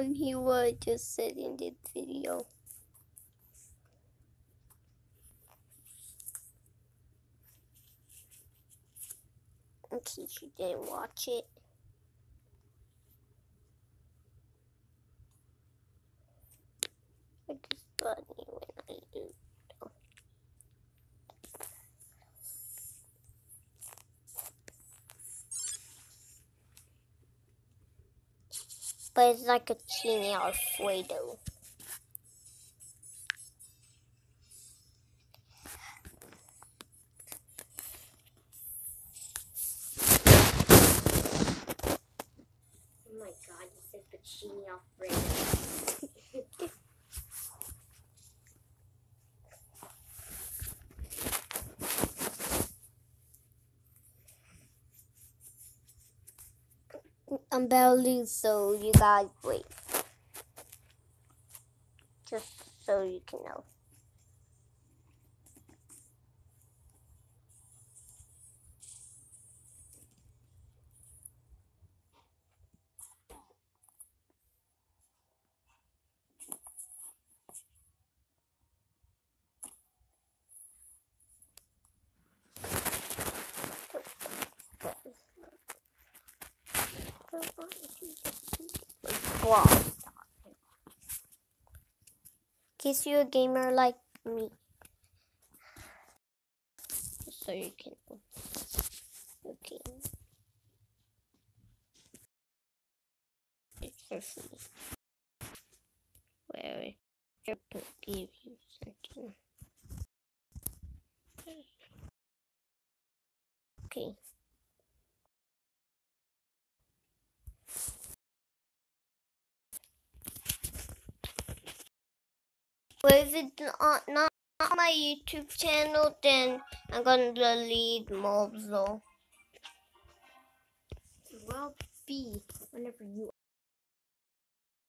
he was just sitting the video. In case you didn't watch it. I just funny when I do. It's like a chini alfredo. Oh my god, it's a fettuccine alfredo. I'm barely so you guys wait. Just so you can know. Wow. Kiss you a gamer like me. So you can okay. It's. Where I have give you. Okay. If it's not, not on my YouTube channel, then I'm gonna delete mobs though. Well, B, whenever you.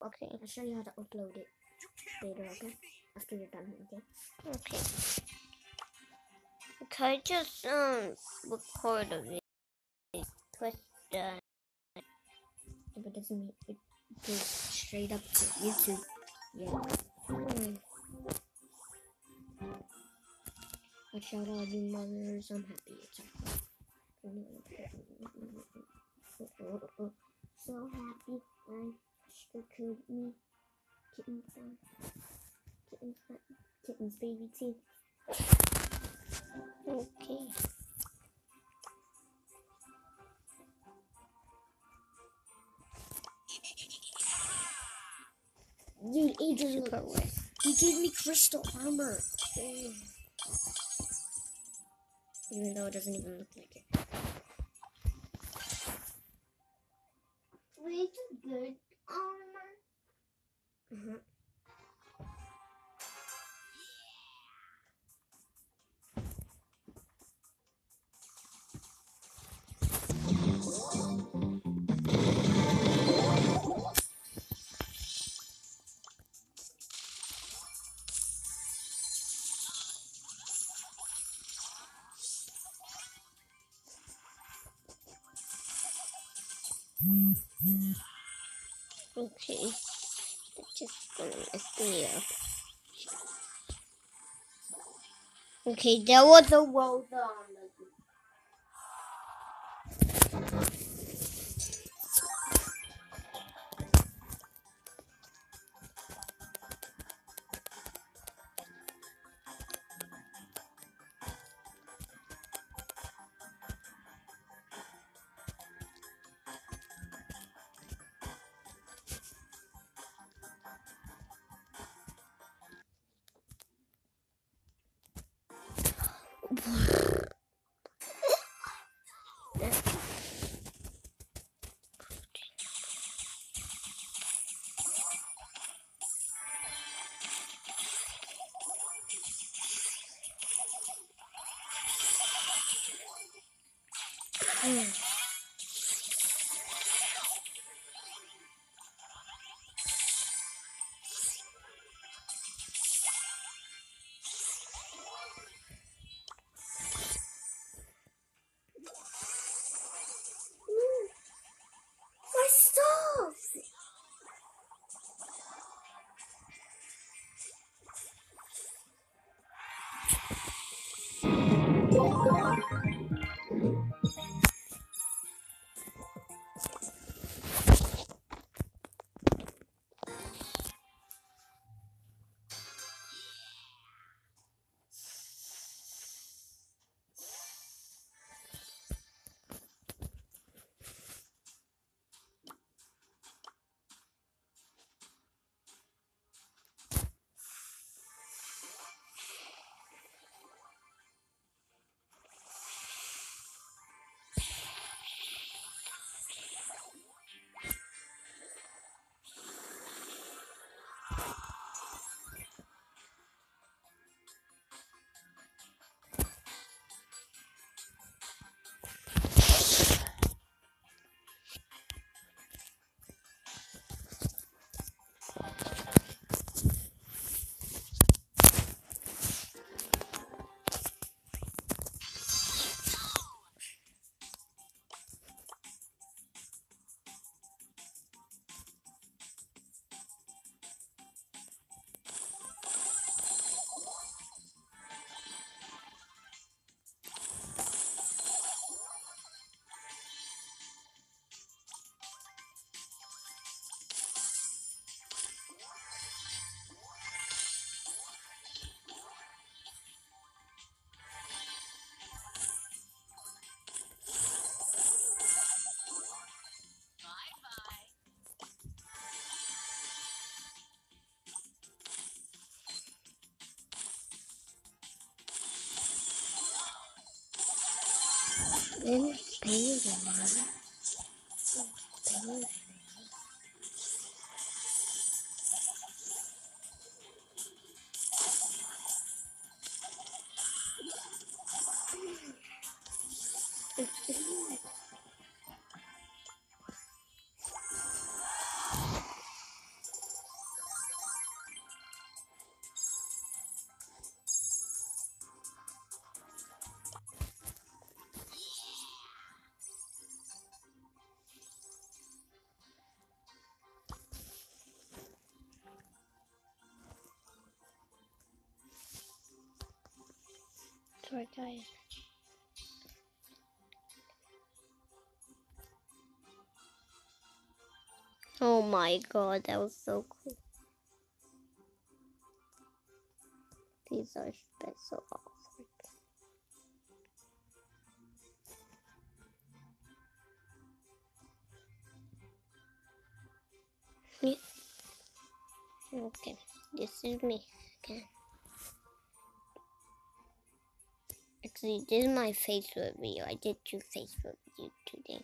Okay. I'll show you how to upload it later, okay? After you're done, okay? Okay. Can I just um record a video? Press done. Yeah, but doesn't it goes straight up to YouTube. Yeah. Hmm. Shout out you mothers, I'm happy it's So happy I'm sugarcoat me. Kittens fun. Kittens fun. Kittens baby tea. Okay. Dude, Adrian. He gave me crystal armor. Even though it doesn't even look like it. Wait, good armor. Uh-huh. Okay. It's just gonna mess me up. Okay, that was a well done. My Okay. Then pay them. Pay Oh my god, that was so cool. These are special offers. Yeah. Okay, this is me again. Actually, this is my Facebook review. I did two Facebook review today.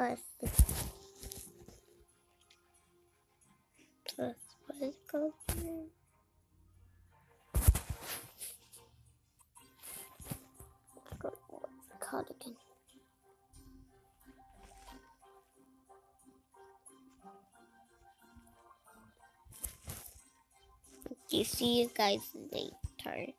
Plus, plus, what is called? It's. Okay, see you guys later.